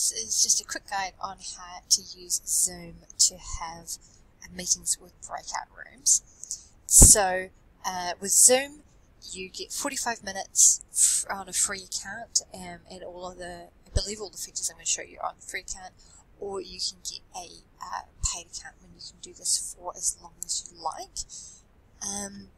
this is just a quick guide on how to use Zoom to have meetings with breakout rooms. So uh, with Zoom, you get 45 minutes on a free account um, and all of the, I believe all the features I'm going to show you are on free account, or you can get a uh, paid account when you can do this for as long as you like. Um,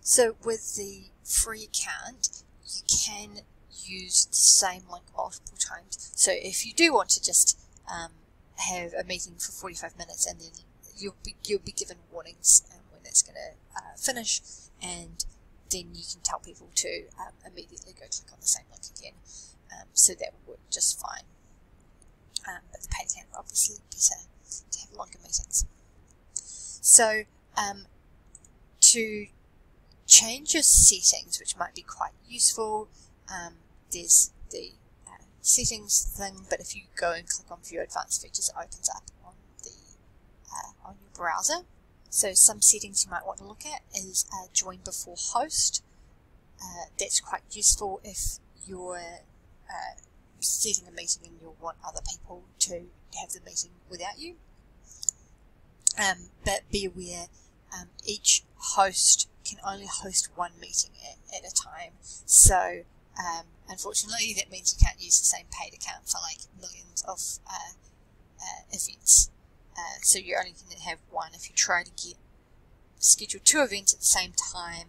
so with the free account, you can use the same link multiple times. So if you do want to just um, have a meeting for 45 minutes and then you'll be, you'll be given warnings um, when it's going to uh, finish and then you can tell people to um, immediately go click on the same link again. Um, so that would work just fine. Um, but the paid account obviously better to have longer meetings. So um, to change your settings, which might be quite useful, um, there's the uh, settings thing, but if you go and click on view advanced features, it opens up on the uh, on your browser. So some settings you might want to look at is uh, join before host. Uh, that's quite useful if you're uh, setting a meeting and you want other people to have the meeting without you. Um, but be aware, um, each host can only host one meeting at, at a time. So um, unfortunately, that means you can't use the same paid account for like millions of uh, uh, events. Uh, so you're only to have one. If you try to get schedule two events at the same time,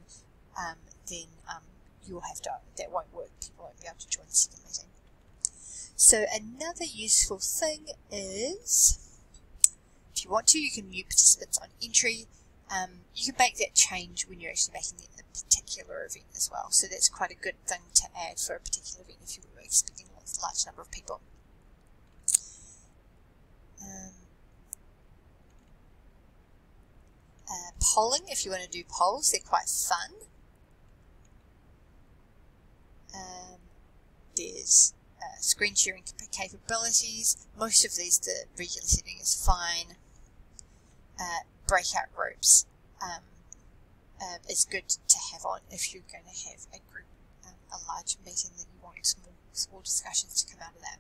um, then um, you'll have to. That won't work. People won't be able to join the second meeting. So another useful thing is, if you want to, you can mute participants on entry. Um, you can make that change when you're actually making the particular event as well. So that's quite a good thing to add for a particular event if you were expecting a large number of people. Um, uh, polling, if you want to do polls, they're quite fun. Um, there's uh, screen sharing capabilities. Most of these, the regular setting is fine. Uh, breakout groups. Um, um, is good to have on if you're going to have a group, um, a large meeting that you want small, small discussions to come out of that.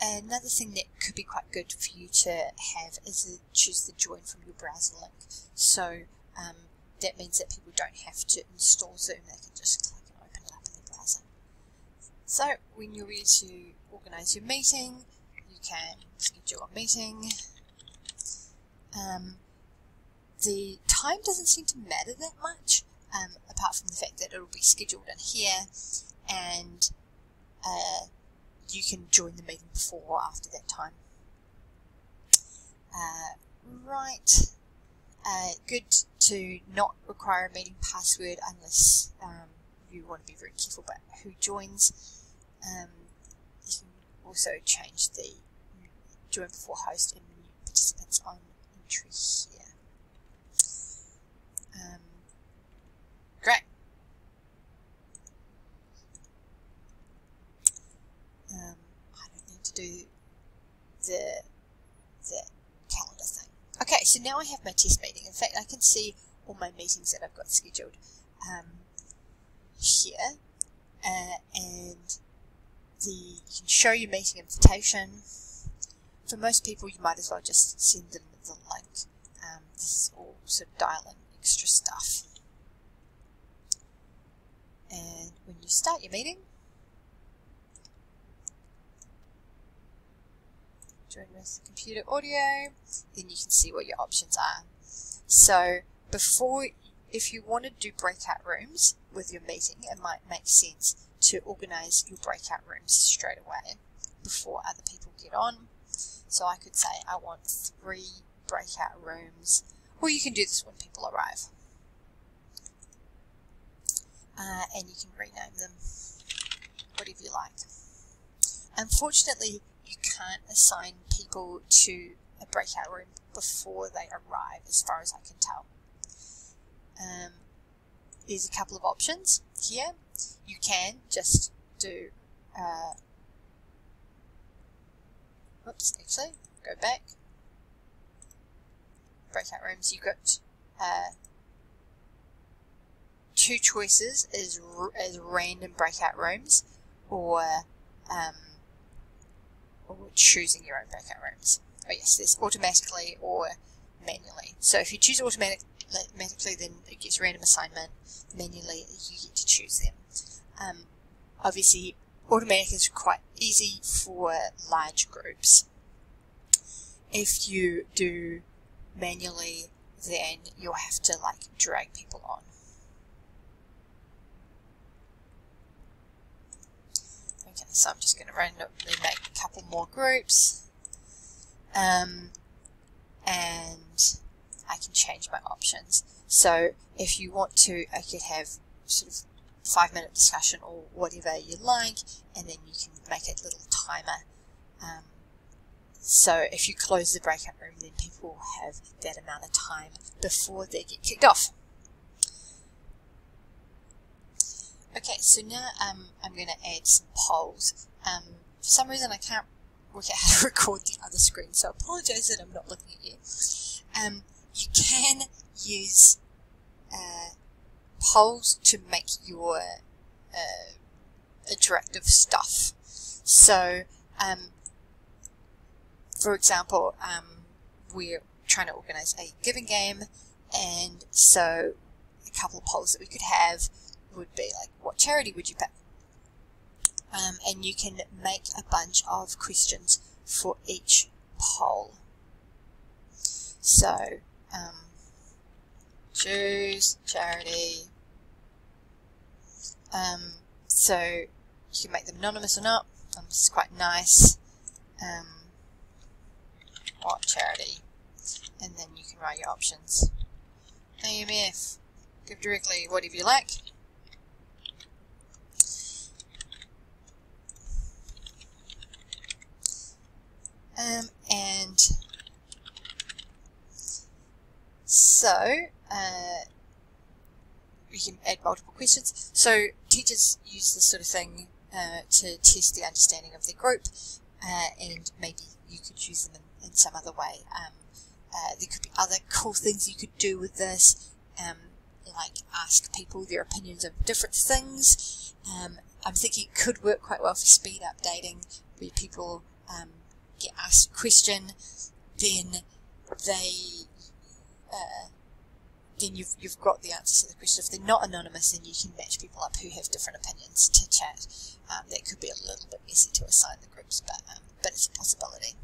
Another thing that could be quite good for you to have is to choose the join from your browser link. So um, that means that people don't have to install Zoom, they can just click and open it up in the browser. So when you're ready to organize your meeting, can schedule a meeting, um, the time doesn't seem to matter that much, um, apart from the fact that it'll be scheduled in here, and uh, you can join the meeting before or after that time. Uh, right. Uh, good to not require a meeting password unless um, you want to be very careful about who joins. Um, you can also change the join before host and mute participants on entry here. Um, great. Um, I don't need to do the, the calendar thing. Okay, so now I have my test meeting. In fact, I can see all my meetings that I've got scheduled um, here. Uh, and the you can show your meeting invitation. For most people, you might as well just send them the link. Um, this is all sort of dial in extra stuff. And when you start your meeting, join with the computer audio, then you can see what your options are. So before, if you want to do breakout rooms with your meeting, it might make sense to organize your breakout rooms straight away before other people get on. So I could say I want three breakout rooms, or you can do this when people arrive. Uh, and you can rename them whatever you like. Unfortunately, you can't assign people to a breakout room before they arrive, as far as I can tell. Um, there's a couple of options here. You can just do, uh, oops, actually, go back breakout rooms, you've got uh, two choices as, is random breakout rooms or, um, or choosing your own breakout rooms. Oh yes, there's automatically or manually. So if you choose automatically, then it gets random assignment. Manually, you get to choose them. Um, obviously, automatic is quite easy for large groups. If you do manually, then you'll have to like drag people on. Okay, so I'm just going to randomly make a couple more groups. Um, and I can change my options. So if you want to, I could have sort of five minute discussion or whatever you like, and then you can make a little timer. Um, so if you close the breakout room, then people have that amount of time before they get kicked off. Okay, so now um, I'm going to add some polls. Um, for some reason I can't work out how to record the other screen, so I apologise that I'm not looking at you. Um, you can use uh, polls to make your uh, interactive stuff. So, um, for example, um, we're trying to organise a giving game, and so a couple of polls that we could have would be like, what charity would you pick? Um, and you can make a bunch of questions for each poll. So, um, choose charity. Um, so you can make them anonymous or not. Um, this is quite nice. Um, what charity? And then you can write your options. AMF, GiveDirectly, whatever you like. Um, and so, can add multiple questions. So teachers use this sort of thing uh, to test the understanding of their group, uh, and maybe you could use them in, in some other way. Um, uh, there could be other cool things you could do with this, um, like ask people their opinions of different things. Um, I'm thinking it could work quite well for speed updating, where people um, get asked a question, then they uh, then you've you've got the answers to the question. If they're not anonymous, then you can match people up who have different opinions to chat. Um, that could be a little bit messy to assign the groups, but um, but it's a possibility.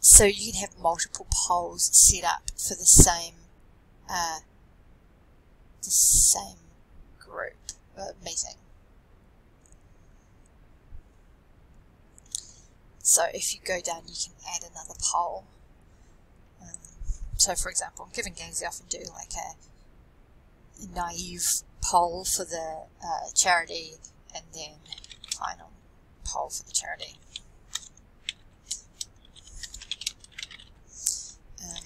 So you can have multiple polls set up for the same uh, the same group uh, meeting. So if you go down, you can add another poll. So for example, in giving games, they often do like a naive poll for the uh, charity and then final poll for the charity. Um,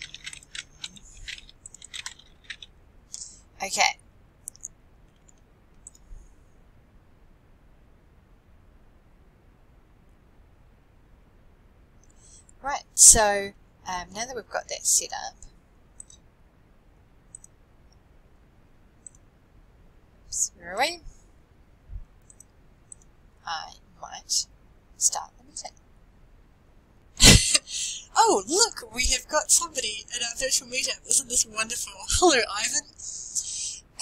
okay. Right, so um, now that we've got that set up, where are we? I might start the meeting. oh, look, we have got somebody at our virtual meetup. Isn't this wonderful? Hello, Ivan.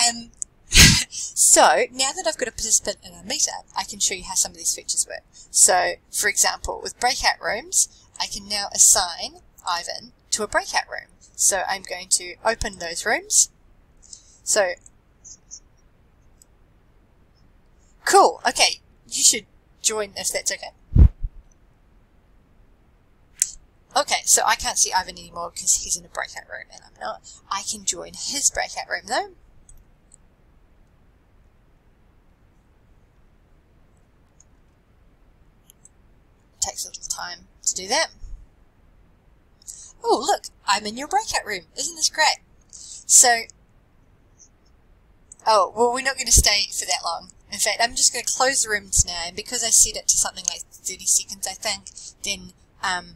Um, so, now that I've got a participant in a meetup, I can show you how some of these features work. So, for example, with breakout rooms, I can now assign Ivan to a breakout room. So I'm going to open those rooms. So, cool, okay, you should join if that's okay. Okay, so I can't see Ivan anymore because he's in a breakout room and I'm not. I can join his breakout room though. takes a little time to do that. Oh, look, I'm in your breakout room. Isn't this great? So, oh, well, we're not going to stay for that long. In fact, I'm just going to close the rooms now, and because I set it to something like 30 seconds, I think, then um,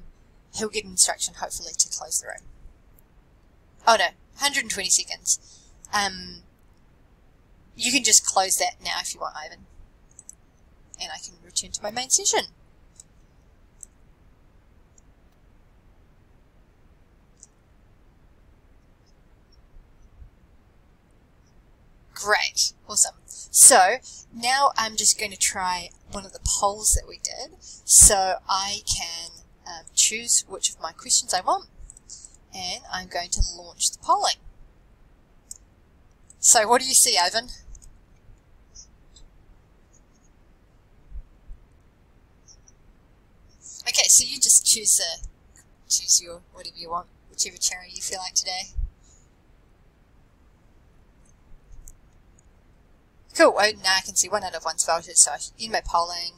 he'll get instruction, hopefully, to close the room. Oh no, 120 seconds. um, you can just close that now if you want, Ivan. And I can return to my main session. Great, awesome. So now I'm just going to try one of the polls that we did. So I can um, choose which of my questions I want and I'm going to launch the polling. So what do you see, Ivan? Okay, so you just choose the choose your whatever you want, whichever charity you feel like today. Cool, well, now I can see one out of one's voted, so I in my polling,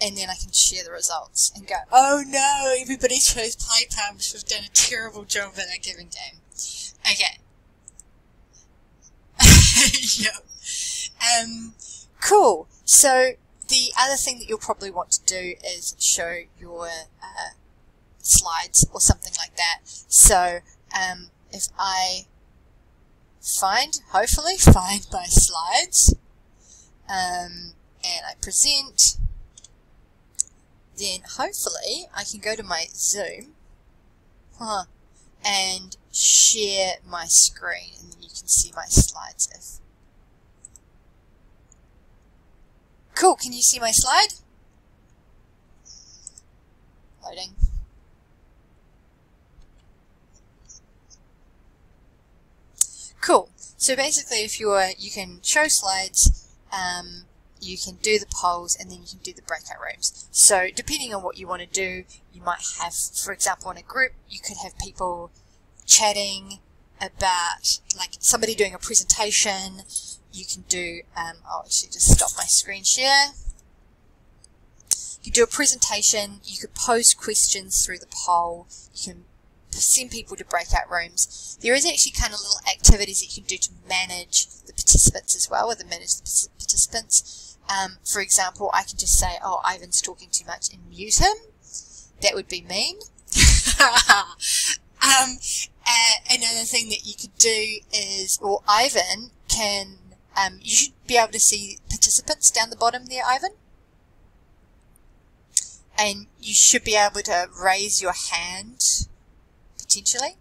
and then I can share the results and go, oh no, everybody chose PlayPumps, we've done a terrible job at that giving game. Okay. yep. Um, cool. So the other thing that you'll probably want to do is show your uh, slides or something like that. So um, if I find, hopefully, find my slides, um, and I present, then hopefully I can go to my Zoom huh, and share my screen and you can see my slides if Cool, can you see my slide? Loading. Cool. So basically, if you're, you can show slides, um, you can do the polls, and then you can do the breakout rooms. So depending on what you want to do, you might have, for example, in a group, you could have people chatting about, like somebody doing a presentation. You can do, um, I'll actually just stop my screen share. You do a presentation, you could pose questions through the poll, you can send people to breakout rooms. There is actually kind of little activities that you can do to manage the participants as well, or to manage the participants. Um, for example, I can just say, oh, Ivan's talking too much and mute him. That would be mean. um, uh, another thing that you could do is, or Ivan can, um, you should be able to see participants down the bottom there, Ivan. And you should be able to raise your hand potentially.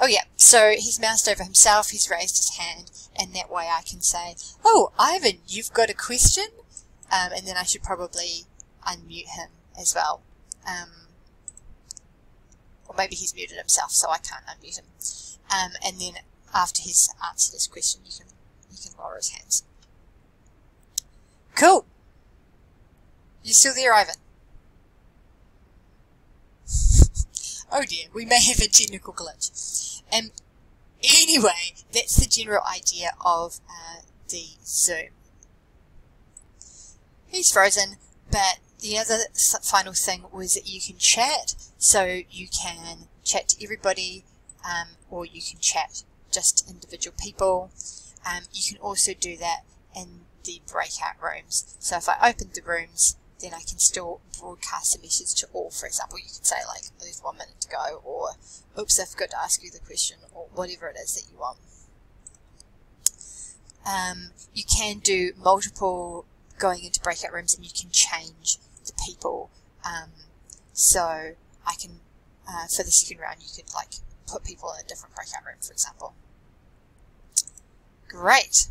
Oh yeah, so he's moused over himself, he's raised his hand, and that way I can say, oh, Ivan, you've got a question? Um, and then I should probably unmute him as well. Um, or maybe he's muted himself, so I can't unmute him. Um, and then after he's answered his question, you can, you can lower his hands. Cool. You still there, Ivan? Oh dear, we may have a technical glitch. Um, anyway, that's the general idea of uh, the Zoom. He's frozen, but the other final thing was that you can chat, so you can chat to everybody, um, or you can chat just individual people. Um, you can also do that in the breakout rooms. So if I open the rooms, then I can still broadcast a message to all. For example, you could say like, there's one minute to go, or oops, I forgot to ask you the question, or whatever it is that you want. Um, you can do multiple going into breakout rooms and you can change the people. Um, so I can, uh, for the second round, you could like put people in a different breakout room, for example. Great.